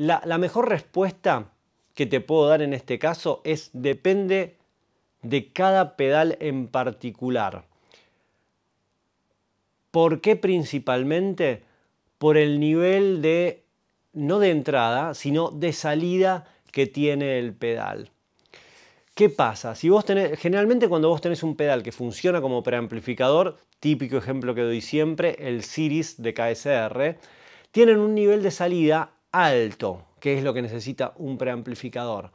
La, mejor respuesta que te puedo dar en este caso es depende de cada pedal en particular. ¿Por qué principalmente? Por el nivel de, no de entrada, sino de salida que tiene el pedal. ¿Qué pasa? Si vos tenés, generalmente cuando vos tenés un pedal que funciona como preamplificador, típico ejemplo que doy siempre, el Series de KSR, tienen un nivel de salida alto, que es lo que necesita un preamplificador.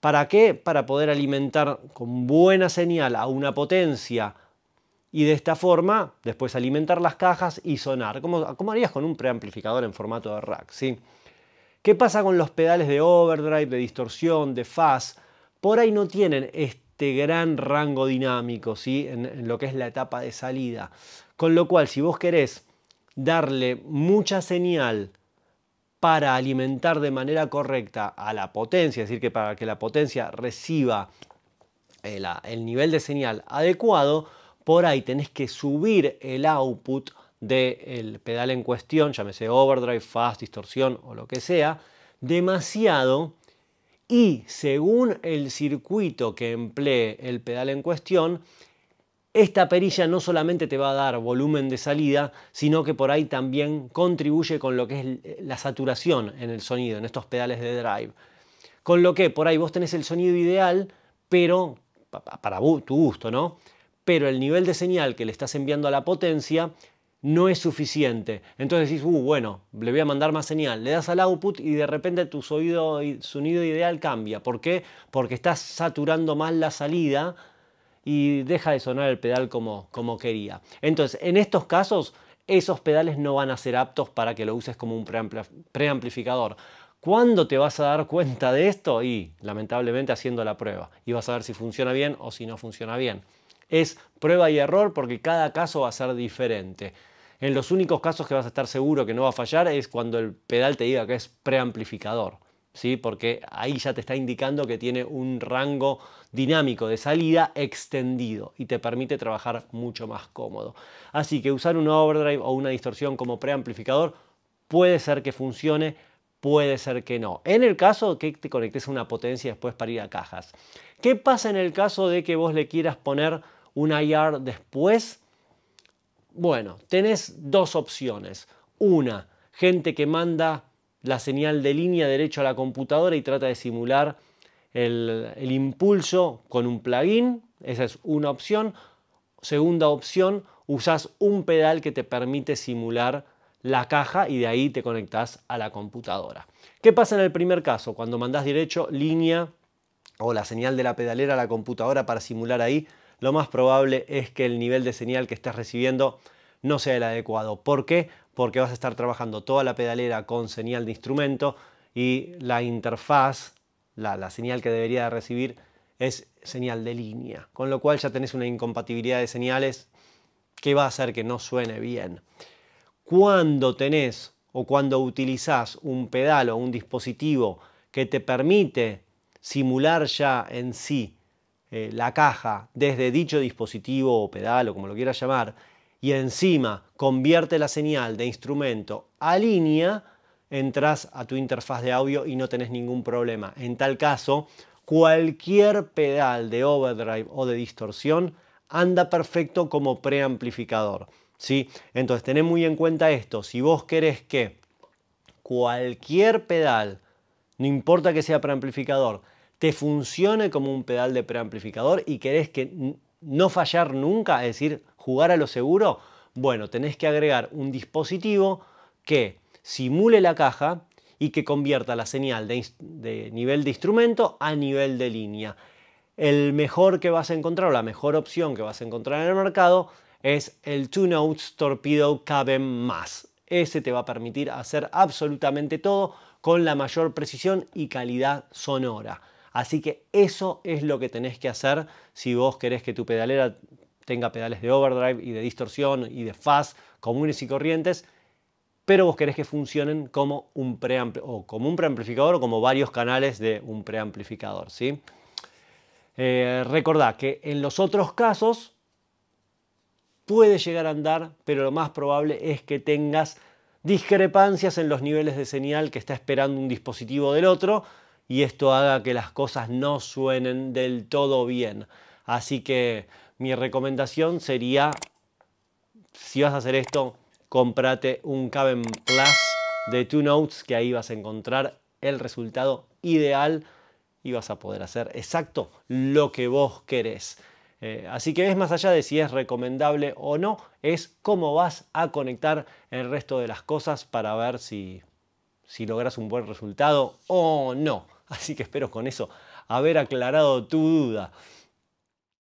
¿Para qué? Para poder alimentar con buena señal a una potencia y de esta forma después alimentar las cajas y sonar, como, harías con un preamplificador en formato de rack. ¿sí? ¿Qué pasa con los pedales de overdrive, de distorsión, de fuzz? Por ahí no tienen este gran rango dinámico ¿sí? en, en lo que es la etapa de salida. Con lo cual, si vos querés darle mucha señal para alimentar de manera correcta a la potencia, es decir, que para que la potencia reciba el, eh, el nivel de señal adecuado, por ahí tenés que subir el output del pedal en cuestión, llámese overdrive, fast, distorsión o lo que sea, demasiado. Y según el circuito que emplee el pedal en cuestión, esta perilla no solamente te va a dar volumen de salida, sino que por ahí también contribuye con lo que es la saturación en el sonido, en estos pedales de drive. Con lo que por ahí vos tenés el sonido ideal, pero para tu gusto, ¿no? pero el nivel de señal que le estás enviando a la potencia no es suficiente. Entonces dices, uh, bueno, le voy a mandar más señal. Le das al output y de repente tu sonido ideal cambia. ¿Por qué? Porque estás saturando más la salida y deja de sonar el pedal como, como quería. Entonces, en estos casos, esos pedales no van a ser aptos para que lo uses como un preamplificador. ¿Cuándo te vas a dar cuenta de esto? Y lamentablemente haciendo la prueba. Y vas a ver si funciona bien o si no funciona bien es prueba y error porque cada caso va a ser diferente. En los únicos casos que vas a estar seguro que no va a fallar es cuando el pedal te diga que es preamplificador, ¿sí? porque ahí ya te está indicando que tiene un rango dinámico de salida extendido y te permite trabajar mucho más cómodo. Así que usar un overdrive o una distorsión como preamplificador puede ser que funcione, puede ser que no. En el caso que te conectes a una potencia después para ir a cajas. ¿Qué pasa en el caso de que vos le quieras poner un IR después? Bueno, tenés dos opciones. Una, gente que manda la señal de línea derecho a la computadora y trata de simular el, impulso con un plugin. Esa es una opción. Segunda opción, usas un pedal que te permite simular la caja y de ahí te conectas a la computadora. ¿Qué pasa en el primer caso? Cuando mandás derecho línea o la señal de la pedalera a la computadora para simular ahí, lo más probable es que el nivel de señal que estés recibiendo no sea el adecuado. ¿Por qué? Porque vas a estar trabajando toda la pedalera con señal de instrumento y la interfaz, la, señal que debería recibir es señal de línea, con lo cual ya tenés una incompatibilidad de señales que va a hacer que no suene bien. Cuando tenés o cuando utilizás un pedal o un dispositivo que te permite simular ya en sí eh, la caja desde dicho dispositivo o pedal o como lo quieras llamar y encima convierte la señal de instrumento a línea, entras a tu interfaz de audio y no tenés ningún problema. En tal caso, cualquier pedal de overdrive o de distorsión anda perfecto como preamplificador. ¿sí? Entonces, tened muy en cuenta esto. Si vos querés que cualquier pedal, no importa que sea preamplificador, te funcione como un pedal de preamplificador y querés que no fallar nunca, es decir, jugar a lo seguro, bueno, tenés que agregar un dispositivo que simule la caja y que convierta la señal de, nivel de instrumento a nivel de línea. El mejor que vas a encontrar o la mejor opción que vas a encontrar en el mercado es el Two Notes Torpedo Cabin Más. Ese te va a permitir hacer absolutamente todo con la mayor precisión y calidad sonora. Así que eso es lo que tenés que hacer si vos querés que tu pedalera tenga pedales de overdrive y de distorsión y de fuzz comunes y corrientes, pero vos querés que funcionen como un, o como un preamplificador o como varios canales de un preamplificador. ¿sí? Eh, recordá que en los otros casos puede llegar a andar, pero lo más probable es que tengas discrepancias en los niveles de señal que está esperando un dispositivo del otro y esto haga que las cosas no suenen del todo bien. Así que mi recomendación sería, si vas a hacer esto, cómprate un Caben Plus de Two Notes, que ahí vas a encontrar el resultado ideal y vas a poder hacer exacto lo que vos querés. Eh, así que es más allá de si es recomendable o no, es cómo vas a conectar el resto de las cosas para ver si, si logras un buen resultado o no. Así que espero con eso haber aclarado tu duda.